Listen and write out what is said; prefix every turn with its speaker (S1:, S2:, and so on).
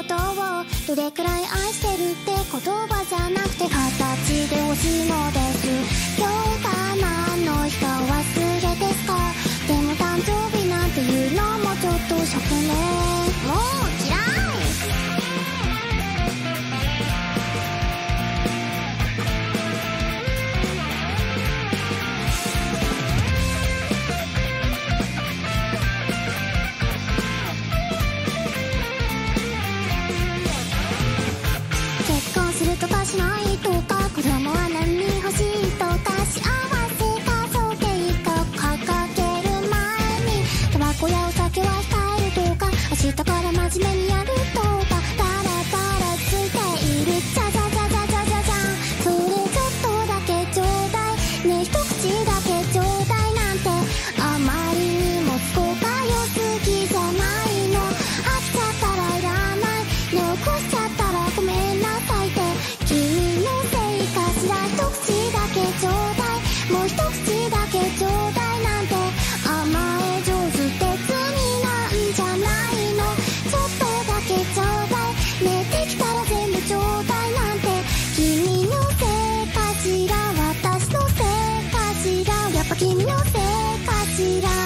S1: ことをどれくらい愛してるって言葉じゃなくて形で欲しいのです。今日かなずっと足しないとか子供君のせいかしら